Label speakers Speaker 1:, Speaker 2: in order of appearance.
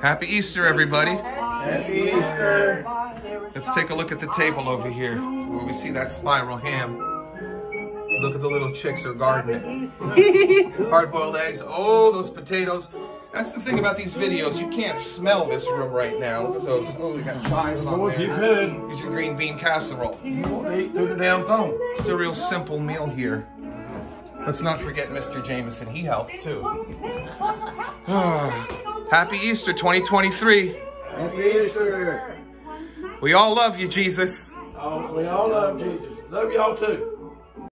Speaker 1: Happy Easter, everybody.
Speaker 2: Happy Easter.
Speaker 1: Let's take a look at the table over here where we see that spiral ham. Look at the little chicks are guarding it. Hard-boiled eggs. Oh, those potatoes. That's the thing about these videos. You can't smell this room right now. Look at those. Oh, they got chives on
Speaker 2: Well, if you could,
Speaker 1: Here's your green bean casserole.
Speaker 2: you want to eat through the damn phone.
Speaker 1: It's a real simple meal here. Let's not forget Mr. Jameson. He helped too. Happy Easter 2023.
Speaker 2: Happy Easter.
Speaker 1: We all love you, Jesus.
Speaker 2: Oh, we all love Jesus. Love y'all too.